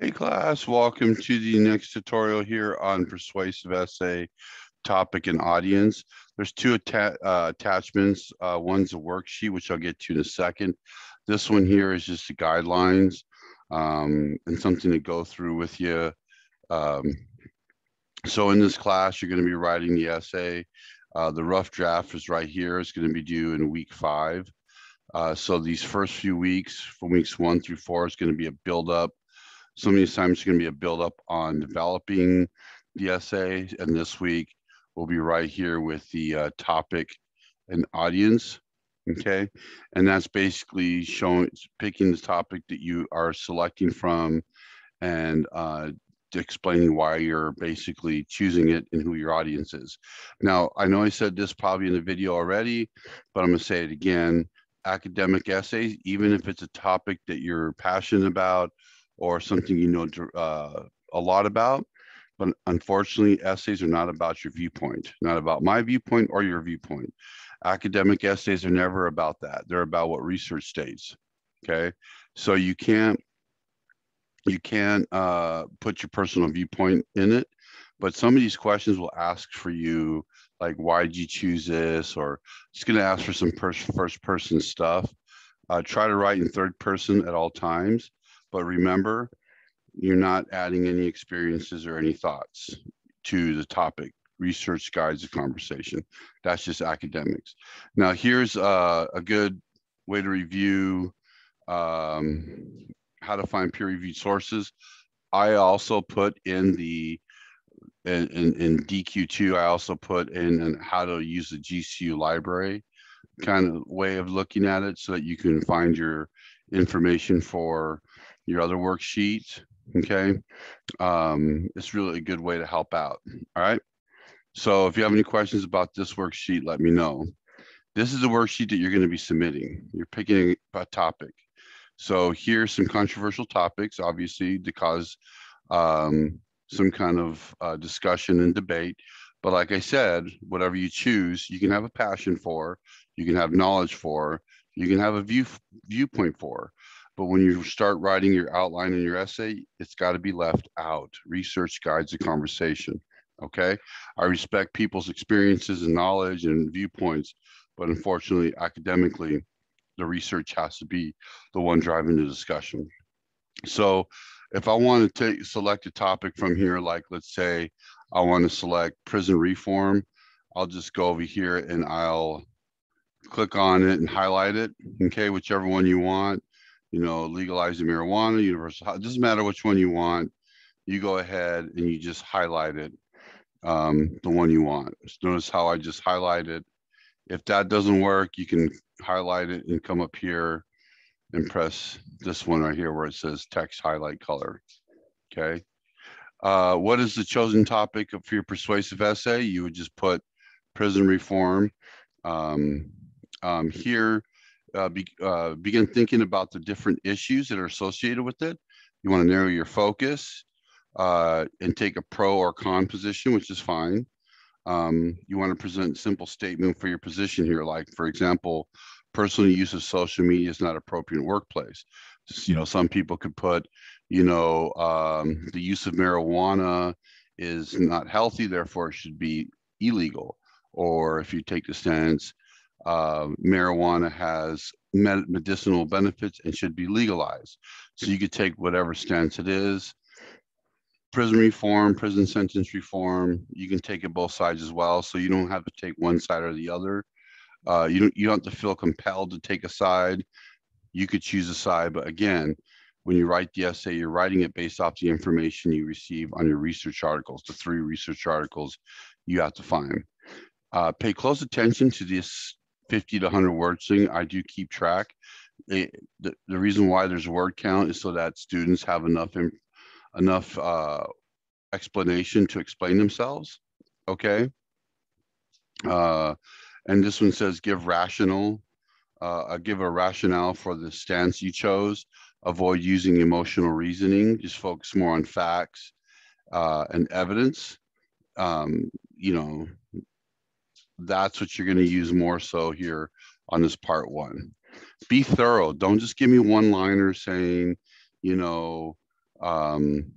Hey class, welcome to the next tutorial here on persuasive essay topic and audience. There's two atta uh, attachments. Uh, one's a worksheet, which I'll get to in a second. This one here is just the guidelines um, and something to go through with you. Um, so in this class, you're going to be writing the essay. Uh, the rough draft is right here. It's going to be due in week five. Uh, so these first few weeks, from weeks one through four, is going to be a build up some of the assignments are going to be a build up on developing the essay. And this week we'll be right here with the uh, topic and audience. Okay. And that's basically showing, picking the topic that you are selecting from and uh, explaining why you're basically choosing it and who your audience is. Now, I know I said this probably in the video already, but I'm going to say it again. Academic essays, even if it's a topic that you're passionate about or something you know uh, a lot about. But unfortunately, essays are not about your viewpoint, not about my viewpoint or your viewpoint. Academic essays are never about that. They're about what research states. Okay, so you can't you can't uh, put your personal viewpoint in it. But some of these questions will ask for you, like, why did you choose this? Or it's going to ask for some first person stuff. Uh, try to write in third person at all times. But remember, you're not adding any experiences or any thoughts to the topic. Research guides the conversation. That's just academics. Now, here's a, a good way to review um, how to find peer-reviewed sources. I also put in the in, in, in, DQ2, I also put in how to use the GCU library kind of way of looking at it so that you can find your information for your other worksheet. Okay. Um, it's really a good way to help out. All right. So if you have any questions about this worksheet, let me know. This is a worksheet that you're going to be submitting. You're picking a topic. So here's some controversial topics, obviously, to cause um, some kind of uh, discussion and debate. But like I said, whatever you choose, you can have a passion for, you can have knowledge for, you can have a view viewpoint for. But when you start writing your outline in your essay, it's got to be left out. Research guides the conversation. Okay. I respect people's experiences and knowledge and viewpoints, but unfortunately, academically, the research has to be the one driving the discussion. So if I want to take select a topic from here, like let's say I want to select prison reform, I'll just go over here and I'll click on it and highlight it. Okay, whichever one you want you know, legalizing marijuana, universal. It doesn't matter which one you want. You go ahead and you just highlight it, um, the one you want. Just notice how I just highlighted. If that doesn't work, you can highlight it and come up here and press this one right here where it says text highlight color. Okay. Uh, what is the chosen topic for your persuasive essay? You would just put prison reform. Um, um, here, uh, be, uh, begin thinking about the different issues that are associated with it. You want to narrow your focus uh, and take a pro or con position, which is fine. Um, you want to present a simple statement for your position here, like, for example, personal use of social media is not appropriate in workplace. You know, some people could put, you know, um, the use of marijuana is not healthy, therefore it should be illegal. Or if you take the stance, uh, marijuana has med medicinal benefits and should be legalized. So you could take whatever stance it is. Prison reform, prison sentence reform, you can take it both sides as well. So you don't have to take one side or the other. Uh, you don't you don't have to feel compelled to take a side. You could choose a side, but again, when you write the essay, you're writing it based off the information you receive on your research articles, the three research articles you have to find. Uh, pay close attention to this 50 to 100 word thing, I do keep track. It, the, the reason why there's a word count is so that students have enough enough uh, explanation to explain themselves. Okay. Uh, and this one says give rational, uh, give a rationale for the stance you chose. Avoid using emotional reasoning. Just focus more on facts uh, and evidence. Um, you know, that's what you're going to use more so here on this part one. Be thorough. Don't just give me one liner saying, you know, um,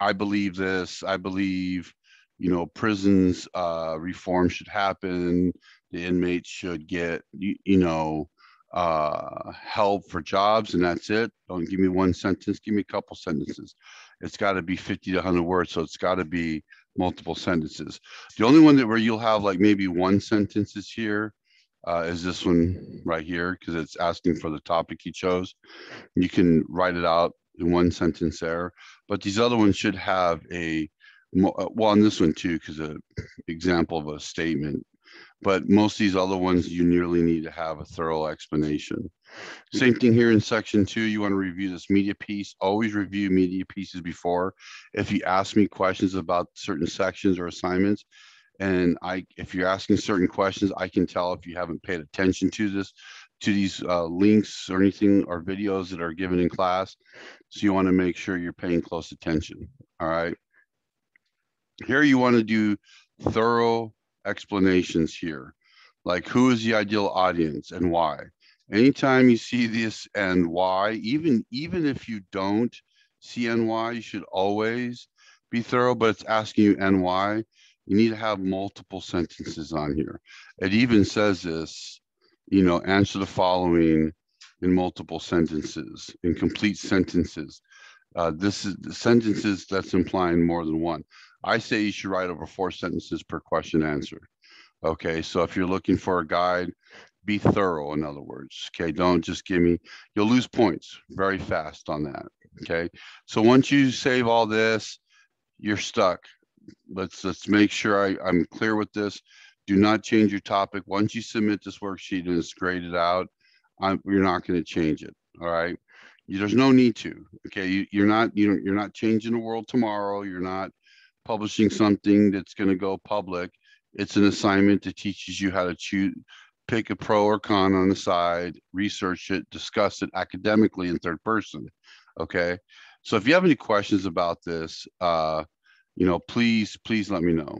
I believe this, I believe, you know, prisons, uh, reform should happen. The inmates should get, you, you know, uh, help for jobs and that's it. Don't give me one sentence, give me a couple sentences. It's got to be 50 to 100 words. So it's got to be multiple sentences. The only one that where you'll have like maybe one sentence is here uh, is this one right here because it's asking for the topic you chose. You can write it out in one sentence there, but these other ones should have a uh, well, on this one too, because an example of a statement. But most of these other ones, you nearly need to have a thorough explanation. Same thing here in section two, you want to review this media piece. Always review media pieces before. If you ask me questions about certain sections or assignments, and I, if you're asking certain questions, I can tell if you haven't paid attention to this, to these uh, links or anything or videos that are given in class. So you want to make sure you're paying close attention. All right. Here you want to do thorough explanations here, like who is the ideal audience and why. Anytime you see this and why, even even if you don't see why, you should always be thorough. But it's asking you and why you need to have multiple sentences on here. It even says this, you know, answer the following in multiple sentences, in complete sentences. Uh, this is the sentences that's implying more than one. I say you should write over four sentences per question mm-hmm. answer. Okay, so if you're looking for a guide, be thorough, in other words. Okay, don't just give me, you'll lose points very fast on that. Okay, so once you save all this, you're stuck let's let's make sure I, I'm clear with this. Do not change your topic. Once you submit this worksheet and it's graded out, I'm, you're not going to change it. All right. You, there's no need to. Okay. You, you're not you know you're not changing the world tomorrow. You're not publishing something that's going to go public. It's an assignment that teaches you how to choose, pick a pro or con on the side, research it, discuss it academically in third person. Okay. So if you have any questions about this, uh, you know, please, please let me know.